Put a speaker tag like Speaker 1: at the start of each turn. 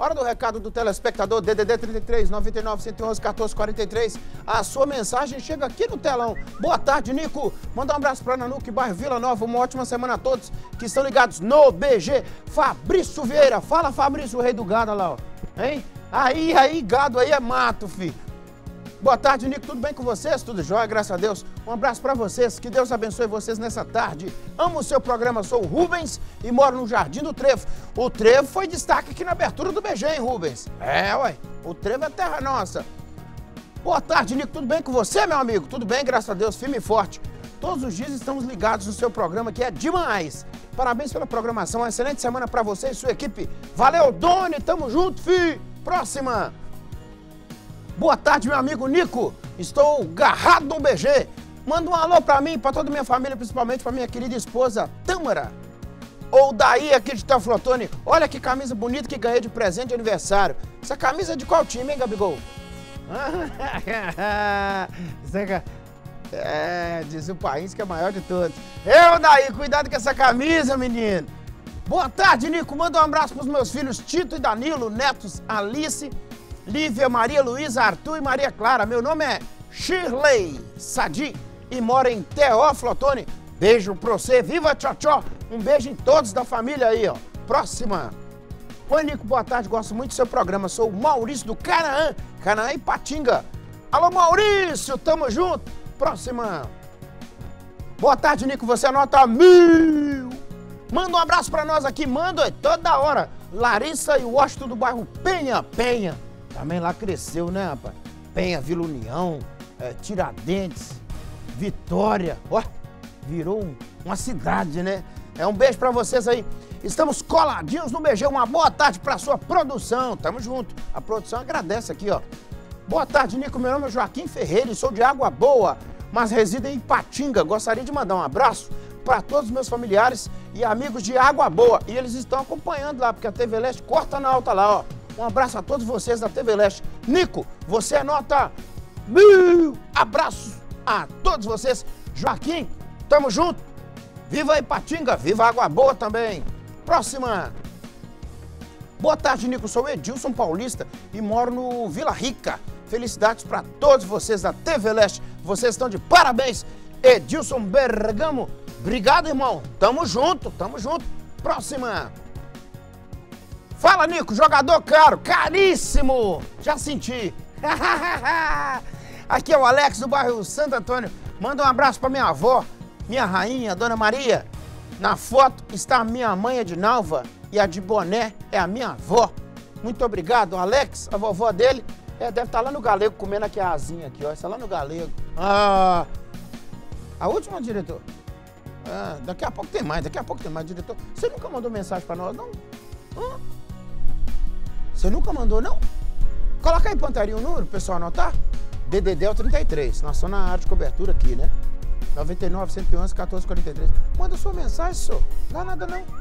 Speaker 1: Hora do recado do telespectador, DDD 33 99 111 14 43. A sua mensagem chega aqui no telão. Boa tarde, Nico. Manda um abraço para Nanuque, bairro Vila Nova. Uma ótima semana a todos que estão ligados no BG. Fabrício Vieira. Fala, Fabrício, o rei do gado lá, ó. Hein? Aí, aí, gado aí é mato, filho. Boa tarde, Nico. Tudo bem com vocês? Tudo jóia, graças a Deus. Um abraço para vocês. Que Deus abençoe vocês nessa tarde. Amo o seu programa. Sou o Rubens e moro no Jardim do Trevo. O Trevo foi destaque aqui na abertura do BG, hein, Rubens? É, ué. O Trevo é terra nossa. Boa tarde, Nico. Tudo bem com você, meu amigo? Tudo bem, graças a Deus. Firme e forte. Todos os dias estamos ligados no seu programa, que é demais. Parabéns pela programação. Uma excelente semana para você e sua equipe. Valeu, Doni. Tamo junto, fi. Próxima. Boa tarde, meu amigo Nico. Estou garrado no BG. Manda um alô pra mim, pra toda a minha família, principalmente pra minha querida esposa Tâmara. Ou daí aqui de Teoflotone. Olha que camisa bonita que ganhei de presente de aniversário. Essa camisa é de qual time, hein, Gabigol? é, diz o país que é maior de todos. Eu daí, cuidado com essa camisa, menino. Boa tarde, Nico. Manda um abraço pros meus filhos Tito e Danilo, netos Alice Lívia, Maria Luísa, Arthur e Maria Clara. Meu nome é Shirley Sadi e moro em Teófilo Otoni. Beijo pra você, viva tchau. Um beijo em todos da família aí, ó. Próxima. Oi, Nico, boa tarde. Gosto muito do seu programa. Sou o Maurício do Canaã, Canaã e Patinga. Alô, Maurício, tamo junto. Próxima. Boa tarde, Nico. Você anota mil. Manda um abraço pra nós aqui, manda é toda hora. Larissa e Washington do bairro Penha, Penha. Também lá cresceu, né, rapaz? Penha, Vila União, é, Tiradentes, Vitória. Ó, virou um, uma cidade, né? É um beijo para vocês aí. Estamos coladinhos no BG. Uma boa tarde para sua produção. Tamo junto. A produção agradece aqui, ó. Boa tarde, Nico. Meu nome é Joaquim Ferreira e sou de Água Boa, mas resido em Patinga. Gostaria de mandar um abraço para todos os meus familiares e amigos de Água Boa. E eles estão acompanhando lá, porque a TV Leste corta na alta lá, ó. Um abraço a todos vocês da TV Leste. Nico, você é nota mil. Abraço a todos vocês. Joaquim, tamo junto. Viva Ipatinga, viva Água Boa também. Próxima. Boa tarde, Nico. Sou Edilson Paulista e moro no Vila Rica. Felicidades para todos vocês da TV Leste. Vocês estão de parabéns. Edilson Bergamo. Obrigado, irmão. Tamo junto, tamo junto. Próxima. Fala, Nico, jogador caro, caríssimo! Já senti. Aqui é o Alex do bairro Santo Antônio. Manda um abraço para minha avó, minha rainha, Dona Maria. Na foto está a minha mãe Edinalva e a de boné é a minha avó. Muito obrigado, Alex, a vovó dele. É, deve estar tá lá no galego comendo aqui a asinha aqui, ó. Está lá no galego. Ah, a última, diretor. Ah, daqui a pouco tem mais, daqui a pouco tem mais, diretor. Você nunca mandou mensagem para nós, não? Hã? Você nunca mandou, não? Coloca aí, Pantaria, o número, pessoal anotar. DDD é o 33. Nós estamos na área de cobertura aqui, né? 99, 111, 14, 43. Manda sua mensagem, senhor. Dá nada, não.